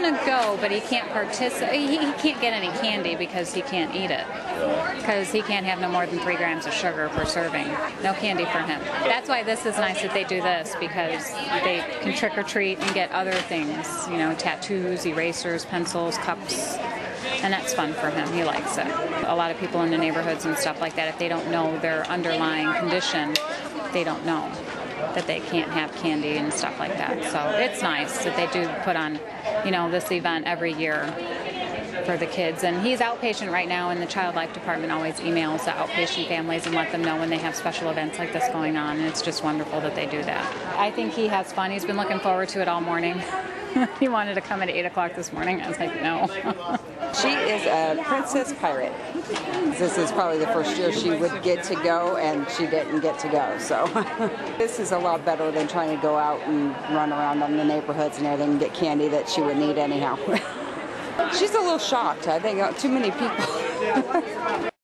going to go, but he can't participate. He, he can't get any candy because he can't eat it. Because he can't have no more than three grams of sugar per serving. No candy for him. That's why this is nice that they do this because they can trick or treat and get other things. You know, tattoos, erasers, pencils, cups. And that's fun for him. He likes it. A lot of people in the neighborhoods and stuff like that, if they don't know their underlying condition, they don't know that they can't have candy and stuff like that. So it's nice that they do put on, you know, this event every year for the kids. And he's outpatient right now, and the child life department always emails the outpatient families and let them know when they have special events like this going on. And it's just wonderful that they do that. I think he has fun. He's been looking forward to it all morning. he wanted to come at 8 o'clock this morning. I was like, no. She is a princess pirate. This is probably the first year she would get to go, and she didn't get to go. So this is a lot better than trying to go out and run around in the neighborhoods and everything and get candy that she would need anyhow. She's a little shocked. I think uh, too many people.